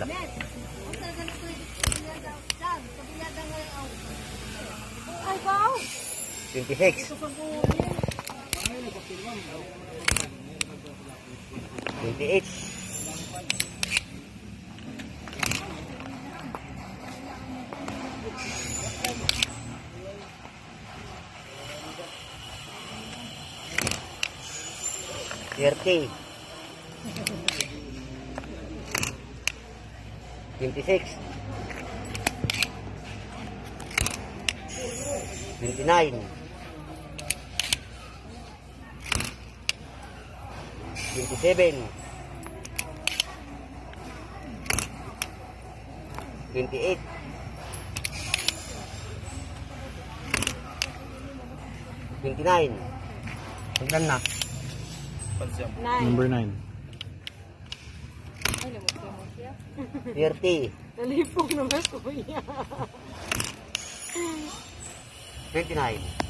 Laki. Ay, wow! 26. 28. Thirty. Twenty-six. Twenty-nine. Twenty-seven. Twenty-eight. Twenty-nine. Hanggang na. Nine. Number 9. Ay, lamot ka mo siya. Thirty. Talipong naman, kuya. Twenty-nine.